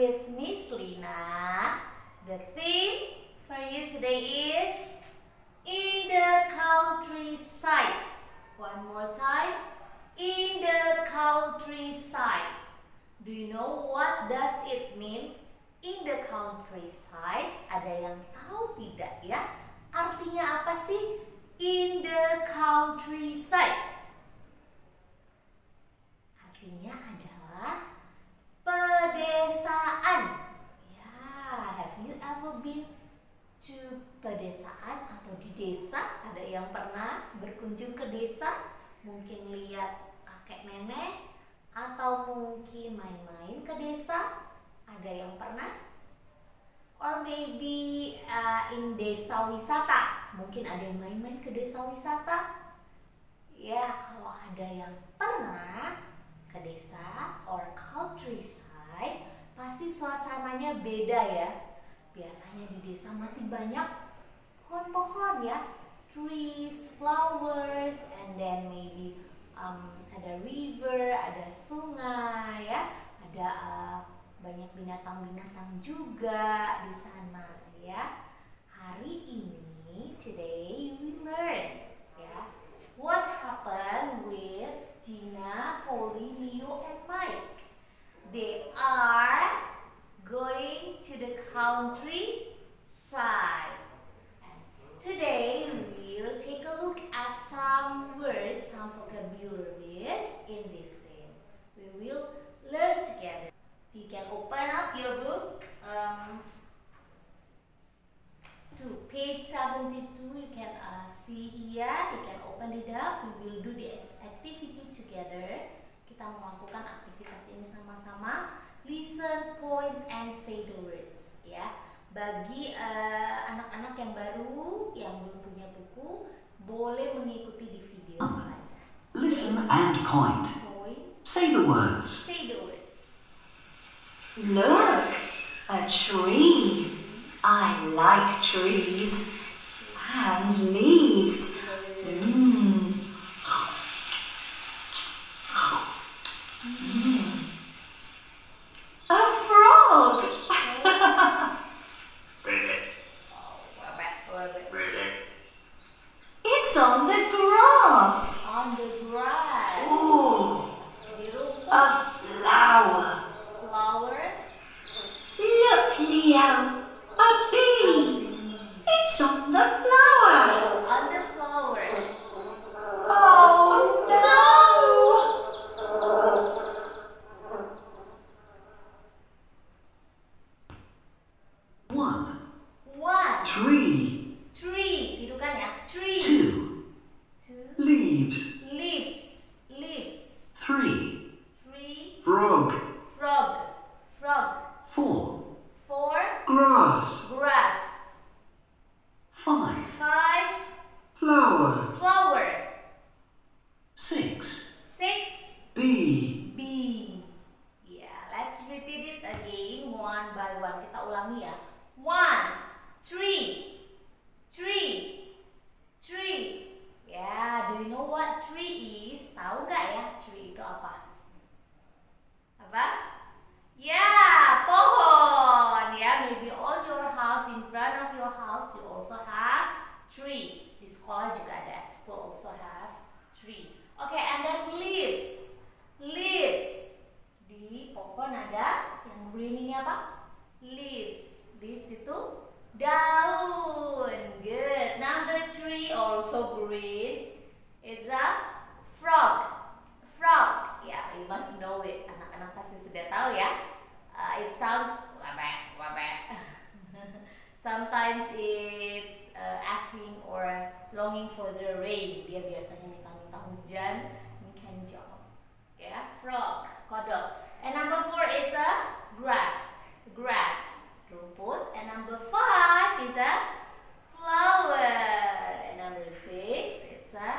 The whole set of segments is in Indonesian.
with Miss Lina. The theme for you today is in the countryside. One more time. In the countryside. Do you know what does it mean? In the countryside. Ada yang tahu tidak ya? Artinya apa sih? In the countryside. Artinya adalah pedesaan. Ya, have you ever been to pedesaan atau di desa? Ada yang pernah berkunjung ke desa? Mungkin lihat kakek nenek atau mungkin main-main ke desa? Ada yang pernah? Or maybe uh, in desa wisata. Mungkin ada yang main-main ke desa wisata? Ya, kalau ada yang pernah ke desa or countryside, pasti beda ya. Biasanya di desa masih banyak pohon-pohon ya, trees, flowers, and then maybe um, ada river, ada sungai ya, ada uh, banyak binatang-binatang juga di sana ya. Hari ini, today we learn ya, what happened with Gina, Polly, Leo, and Mike. They are going to the countryside. And today we will take a look at some words, some vocabularies in this theme. We will learn together. You can open up your book um, to page 72. You can uh, see here. You can We will do this activity together. Kita melakukan aktivitas ini sama-sama. Listen, point, and say the words. Ya, bagi anak-anak uh, yang baru, yang belum punya buku, boleh mengikuti di video saja. Listen and point. Point. Say the words. Say the words. Look, a tree. I like trees and leaves. Mm. Mm. A frog. It's on the grass. On the grass. Ooh, Di rumput. a flower. Flower. Look, Leo, a bee. It's on the flower. On the flower. Oh no! One. One. Tree. Tree. Hidupkan ya. Tree. Two. Two. Leaves. Leaves. Leaves. Three. Three. Frog. Frog. Frog. Four. Four. Grass. Grass. Five. Five. Flower. Flower. Six. Six. Bee. Bee. Yeah, let's repeat it again one by one. Kita ulangi ya. One. Tree. Tree. Tree. Ya, do you know what tree is? Tahu nggak ya tree itu apa? Apa? Ya, pohon. Ya, maybe on your house, in front of your house, you also have tree. Di sekolah juga ada expo also have tree. Oke, and then leaves. Leaves. Di pohon ada yang green ini apa? Leaves. Leaves itu daun. Good. Number three also green. It's a frog. Frog. Ya, you must know it. Anak-anak pasti sudah tahu ya. Uh, it sounds wabek, wabek. Sometimes it's uh, asking or longing for the rain. Dia biasanya minta-minta hujan. You can jump. Ya, frog, kodok. And number four is a grass. Grass, rumput. And number five is a flower. And number six, it's a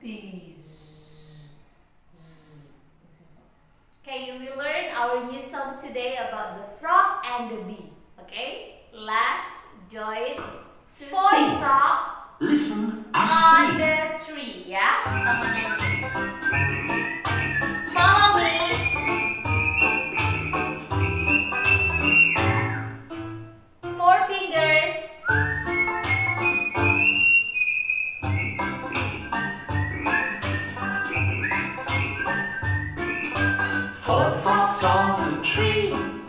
bees. Okay, you will learn our new song today about the frog and the bee. Okay, let's join four frog Listen and on sing. the tree. Ya, on a tree.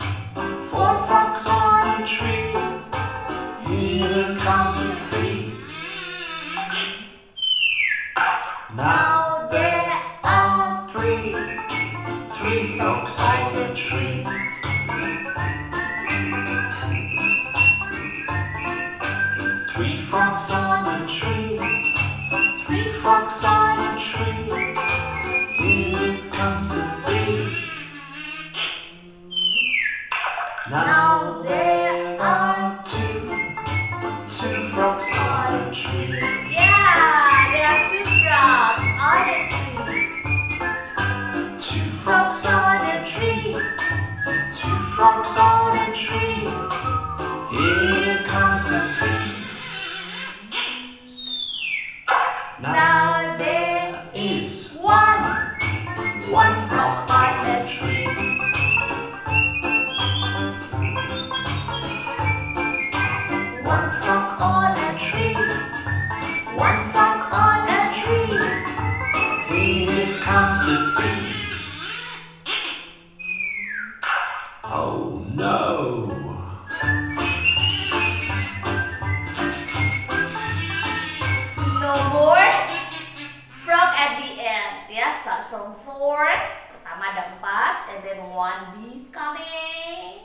Four. Pertama ada empat, and then one bees coming.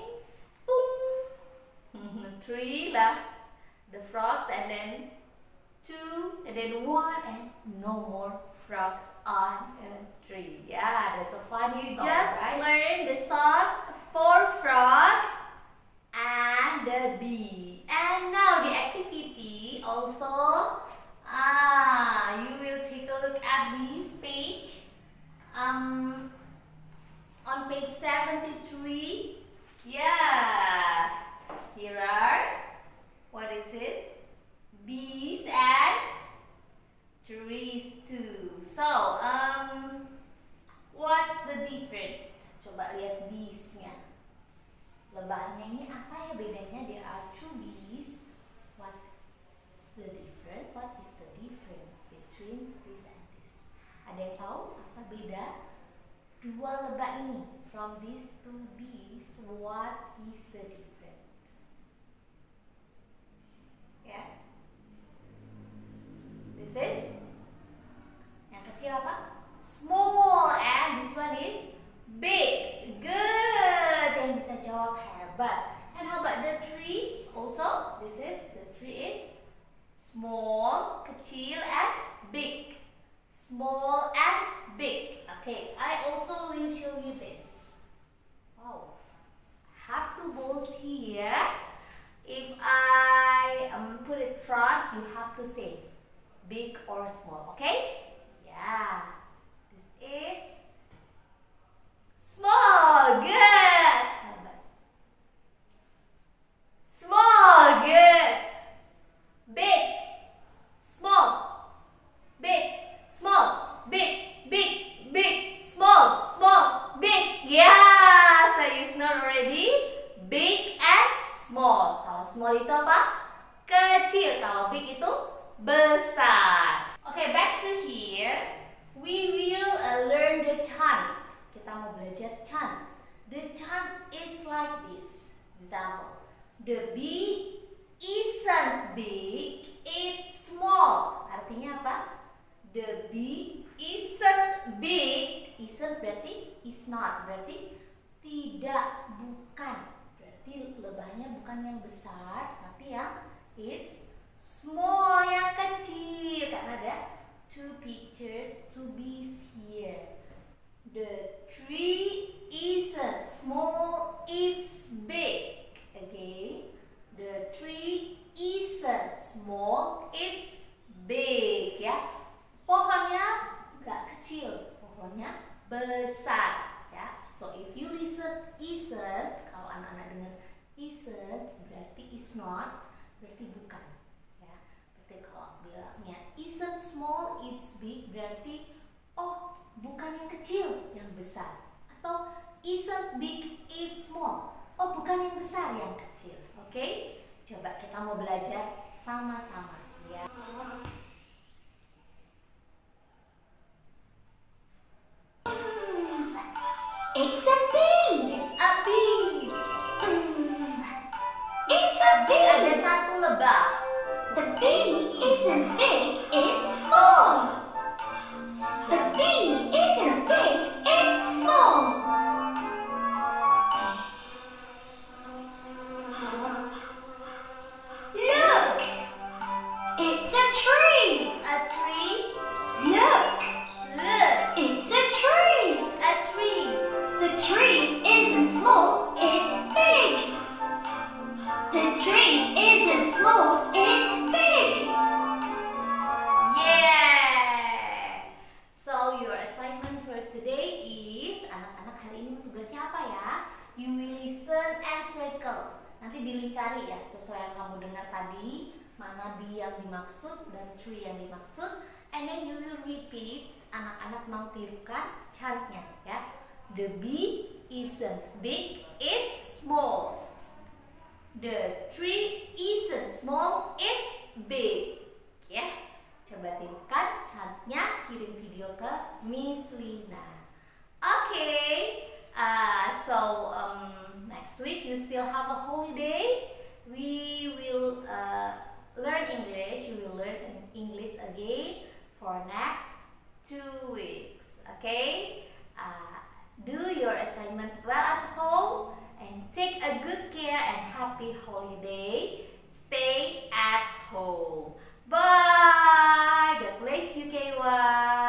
Tung. Three left. The frogs, and then two, and then one, and no more frogs on a tree. Yeah, that's a funny You song, just right? learned the song Four Frog. Trees too. So, um, what's the difference? Coba lihat bees-nya. Lebahnya ini apa ya? Bedanya there are two bees. What's the different what is the different between this and this? Ada yang tahu apa beda dua lebah ini? From these two bees what is the different ya? this small and big. Small and big. Okay I also will show you this. Wow. Have two balls here. If I um, put it front you have to say big or small okay? Yeah. This is Small, good. The chant is like this. Example. The bee isn't big, it's small. Artinya apa? The bee isn't big. Isn't berarti is not. Berarti tidak, bukan. Berarti lebahnya bukan yang besar, tapi yang it's small, yang kecil. Karena ada two pictures, two bees here. The tree isn't small, it's big. Again, the tree isn't small, it's big. Ya, pohonnya nggak kecil, pohonnya besar. Ya, so if you listen isn't, kalau anak-anak dengar isn't berarti is not, berarti bukan. Ya, berarti kalau bilangnya isn't small, it's big berarti oh bukan yang kecil, yang besar atau isn't big, it's small. Oh, bukan yang besar, yang kecil. Oke? Okay? Coba kita mau belajar sama-sama ya. It's a bee. It's a bee. It's a bee. Ada satu lebah. The bee The tree isn't small, it's big. Yeah. So your assignment for today is anak-anak hari ini tugasnya apa ya? You will listen and circle. Nanti dilingkari ya sesuai yang kamu dengar tadi mana bee yang dimaksud dan tree yang dimaksud. And then you will repeat. Anak-anak mau tirukan chartnya ya. The bee isn't big, it's small. The tree isn't small, it's big. Ya, coba tirukan chartnya, kirim video ke Miss Lina. Okay, uh, so um, next week you still have a holiday. We will uh, learn English. You will learn English again for next two weeks. Okay, uh, do your assignment well at home take a good care and happy holiday. Stay at home. Bye. God bless you, K1.